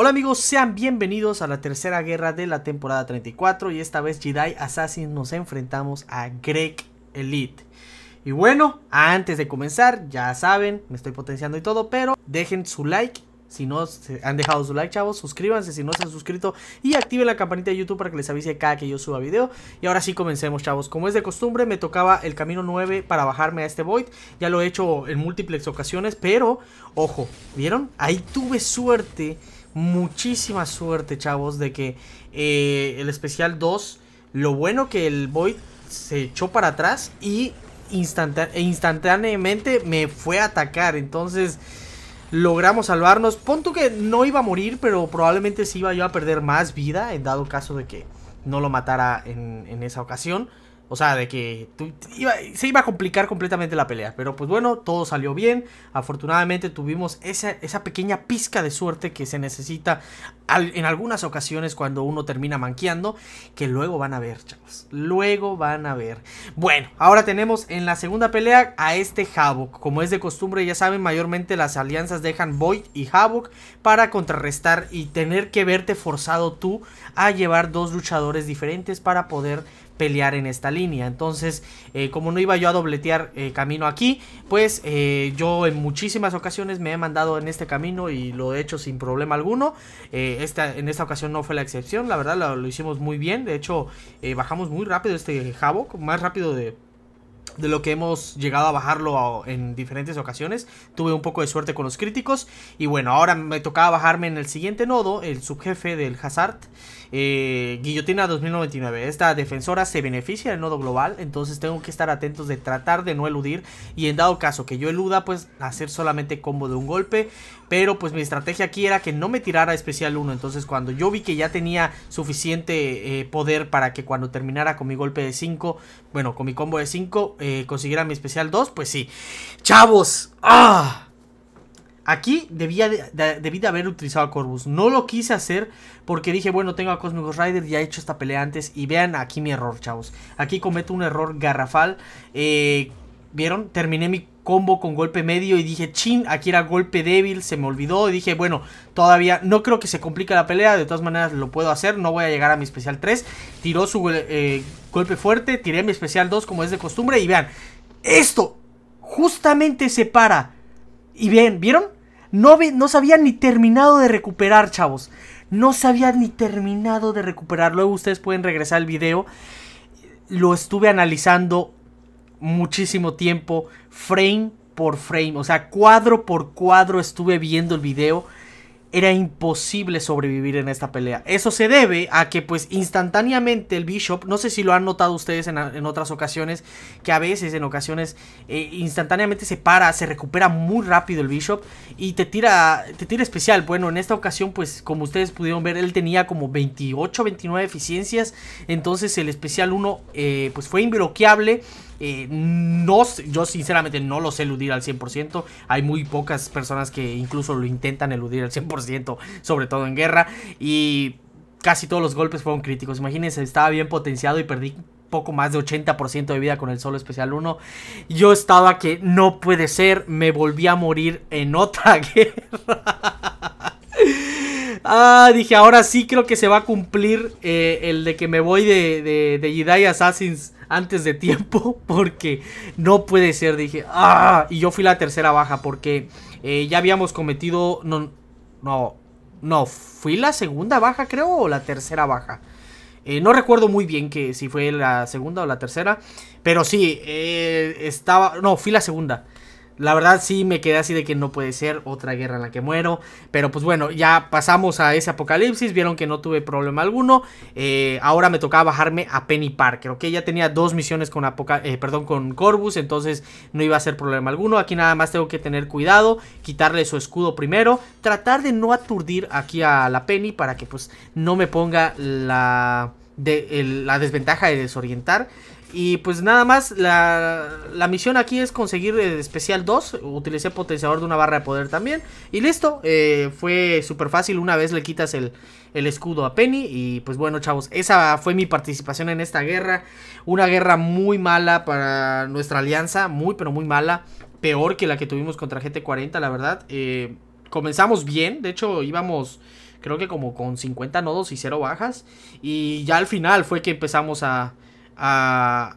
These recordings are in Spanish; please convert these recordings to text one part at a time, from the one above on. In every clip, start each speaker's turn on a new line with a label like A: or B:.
A: Hola amigos, sean bienvenidos a la tercera guerra de la temporada 34 y esta vez Jedi Assassin nos enfrentamos a Greg Elite. Y bueno, antes de comenzar, ya saben, me estoy potenciando y todo, pero dejen su like. Si no han dejado su like, chavos, suscríbanse si no se han suscrito y activen la campanita de YouTube para que les avise cada que yo suba video. Y ahora sí comencemos, chavos. Como es de costumbre, me tocaba el camino 9 para bajarme a este Void. Ya lo he hecho en múltiples ocasiones, pero, ojo, ¿vieron? Ahí tuve suerte muchísima suerte, chavos, de que eh, el especial 2, lo bueno que el Void se echó para atrás y e instantáneamente me fue a atacar. Entonces logramos salvarnos. Punto que no iba a morir, pero probablemente sí iba yo a perder más vida en dado caso de que no lo matara en, en esa ocasión. O sea, de que se iba a complicar completamente la pelea. Pero pues bueno, todo salió bien. Afortunadamente tuvimos esa, esa pequeña pizca de suerte que se necesita en algunas ocasiones cuando uno termina manqueando. Que luego van a ver, chavos. Luego van a ver. Bueno, ahora tenemos en la segunda pelea a este Havok. Como es de costumbre, ya saben, mayormente las alianzas dejan Void y Havok para contrarrestar y tener que verte forzado tú a llevar dos luchadores diferentes para poder pelear en esta línea. Entonces, eh, como no iba yo a dobletear eh, camino aquí, pues eh, yo en muchísimas ocasiones me he mandado en este camino y lo he hecho sin problema alguno. esta, en esta ocasión no fue la excepción, la verdad lo, hicimos muy bien. De hecho, bajamos muy rápido este Havok, más rápido de de lo que hemos llegado a bajarlo en diferentes ocasiones. Tuve un poco de suerte con los críticos. Y bueno, ahora me tocaba bajarme en el siguiente nodo, el subjefe del Hazard. Eh, Guillotina 2099. Esta defensora se beneficia del nodo global. Entonces tengo que estar atentos de tratar de no eludir. Y en dado caso que yo eluda, pues hacer solamente combo de un golpe. Pero pues mi estrategia aquí era que no me tirara especial 1. Entonces cuando yo vi que ya tenía suficiente eh, poder para que cuando terminara con mi golpe de 5, bueno, con mi combo de 5, eh, consiguiera mi especial 2, pues sí. Chavos, ¡ah! Aquí debía de, debí de haber utilizado a Corvus. No lo quise hacer porque dije, bueno, tengo a Cosmic Rider, ya he hecho esta pelea antes. Y vean aquí mi error, chavos. Aquí cometo un error garrafal. Eh, ¿Vieron? Terminé mi combo con golpe medio y dije, chin, aquí era golpe débil, se me olvidó. Y dije, bueno, todavía no creo que se complique la pelea, de todas maneras lo puedo hacer, no voy a llegar a mi especial 3. Tiró su eh, golpe fuerte, tiré mi especial 2 como es de costumbre y vean, esto justamente se para. Y bien, ¿vieron? No, no se había ni terminado de recuperar, chavos. No se había ni terminado de recuperar. Luego ustedes pueden regresar al video. Lo estuve analizando muchísimo tiempo, frame por frame. O sea, cuadro por cuadro estuve viendo el video era imposible sobrevivir en esta pelea. Eso se debe a que pues instantáneamente el Bishop, no sé si lo han notado ustedes en, otras ocasiones, que a veces en ocasiones eh, instantáneamente se para, se recupera muy rápido el Bishop y te tira, te tira especial. Bueno, en esta ocasión pues como ustedes pudieron ver, él tenía como 28, 29 eficiencias, entonces el especial 1 eh, pues fue imbloqueable. Eh, no, yo sinceramente no lo sé eludir al 100%. Hay muy pocas personas que incluso lo intentan eludir al 100%, sobre todo en guerra. Y casi todos los golpes fueron críticos. Imagínense, estaba bien potenciado y perdí poco más de 80% de vida con el solo especial 1. Yo estaba que no puede ser, me volví a morir en otra guerra. ah, dije, ahora sí creo que se va a cumplir eh, el de que me voy de, de, de Jedi Assassins antes de tiempo porque no puede ser, dije, ah, y yo fui la tercera baja porque eh, ya habíamos cometido, no, no, no, fui la segunda baja creo o la tercera baja. Eh, no recuerdo muy bien que si fue la segunda o la tercera, pero sí, eh, estaba, no, fui la segunda. La verdad sí me quedé así de que no puede ser otra guerra en la que muero. Pero pues bueno, ya pasamos a ese apocalipsis. Vieron que no tuve problema alguno. Eh, ahora me tocaba bajarme a Penny Parker. Ok, ya tenía dos misiones con, eh, perdón, con Corvus. Entonces no iba a ser problema alguno. Aquí nada más tengo que tener cuidado. Quitarle su escudo primero. Tratar de no aturdir aquí a la Penny para que pues no me ponga la, la desventaja de desorientar. Y pues nada más, la, misión aquí es conseguir el especial 2. Utilicé potenciador de una barra de poder también. Y listo, eh, fue súper fácil. Una vez le quitas el, escudo a Penny. Y pues bueno, chavos, esa fue mi participación en esta guerra. Una guerra muy mala para nuestra alianza. Muy, pero muy mala. Peor que la que tuvimos contra GT40, la verdad. Eh, comenzamos bien. De hecho, íbamos creo que como con 50 nodos y 0 bajas. Y ya al final fue que empezamos a, a,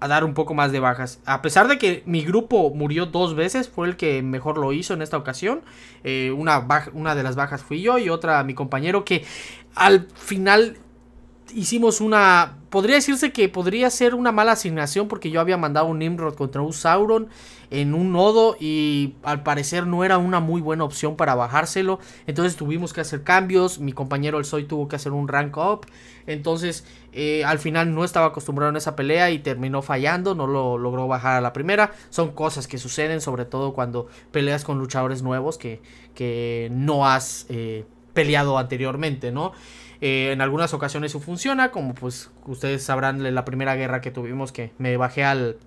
A: dar un poco más de bajas. A pesar de que mi grupo murió dos veces, fue el que mejor lo hizo en esta ocasión. Eh, una, una de las bajas fui yo y otra mi compañero que al final hicimos una... Podría decirse que podría ser una mala asignación porque yo había mandado un Nimrod contra un Sauron en un nodo y al parecer no era una muy buena opción para bajárselo. Entonces tuvimos que hacer cambios. Mi compañero el Soy tuvo que hacer un rank up. Entonces eh, al final no estaba acostumbrado en esa pelea y terminó fallando. No lo logró bajar a la primera. Son cosas que suceden sobre todo cuando peleas con luchadores nuevos que, que no has eh, peleado anteriormente, ¿no? Eh, en algunas ocasiones eso funciona, como pues ustedes sabrán la primera guerra que tuvimos que me bajé al,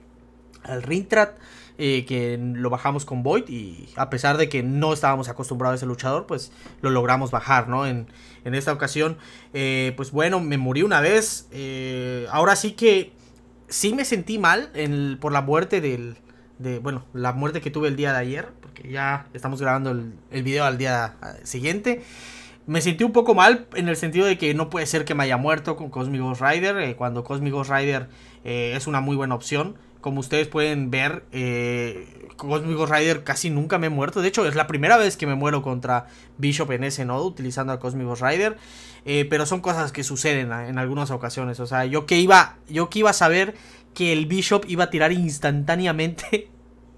A: al Rintrat. Eh, que lo bajamos con Void y a pesar de que no estábamos acostumbrados a ese luchador, pues lo logramos bajar, ¿no? En, en esta ocasión, eh, pues bueno, me morí una vez. ahora sí que sí me sentí mal por la muerte del... De, bueno, la muerte que tuve el día de ayer, porque ya estamos grabando el, video al día siguiente. Me sentí un poco mal en el sentido de que no puede ser que me haya muerto con Cosmic Ghost Rider. Eh, cuando Cosmic Ghost Rider eh, es una muy buena opción. Como ustedes pueden ver, eh, Rider casi nunca me he muerto. De hecho, es la primera vez que me muero contra Bishop en ese nodo utilizando a Cosmic Rider. pero son cosas que suceden en algunas ocasiones. O sea, yo que iba, yo que iba a saber que el Bishop iba a tirar instantáneamente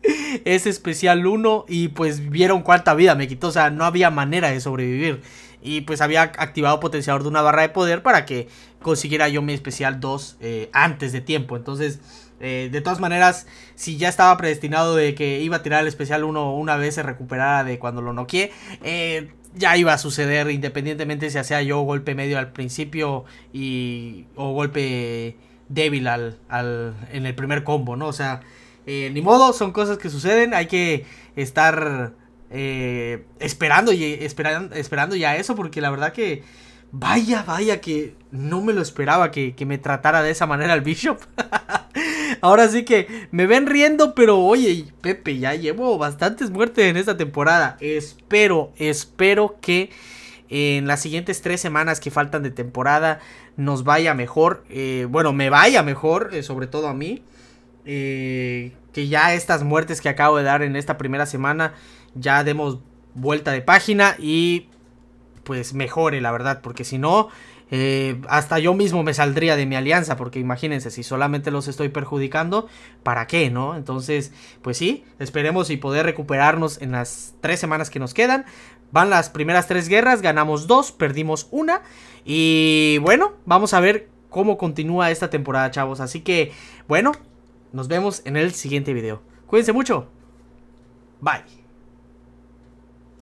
A: ese especial 1 y pues vieron cuánta vida me quitó. O sea, no había manera de sobrevivir. Y pues había activado potenciador de una barra de poder para que consiguiera yo mi especial 2 eh, antes de tiempo. Entonces, eh, de todas maneras, si ya estaba predestinado de que iba a tirar el especial 1 una vez se recuperara de cuando lo noqueé, eh, ya iba a suceder independientemente si hacía yo golpe medio al principio y, o golpe débil al, al, en el primer combo, ¿no? O sea, ni modo, son cosas que suceden, hay que estar eh, esperando, y, esperando, esperando ya eso, porque la verdad que vaya, vaya que no me lo esperaba que, me tratara de esa manera el Bishop. Ahora sí que me ven riendo, pero oye, Pepe, ya llevo bastantes muertes en esta temporada. Espero, espero que en las siguientes tres semanas que faltan de temporada nos vaya mejor. Eh, bueno, me vaya mejor, eh, sobre todo a mí. que ya estas muertes que acabo de dar en esta primera semana ya demos vuelta de página y pues mejore, la verdad, porque si no, eh, hasta yo mismo me saldría de mi alianza, porque imagínense, si solamente los estoy perjudicando, ¿para qué, no? Entonces, pues sí, esperemos y poder recuperarnos en las tres semanas que nos quedan. Van las primeras tres guerras, ganamos dos, perdimos una. Y bueno, vamos a ver cómo continúa esta temporada, chavos. Así que, bueno, nos vemos en el siguiente video. Cuídense mucho. Bye.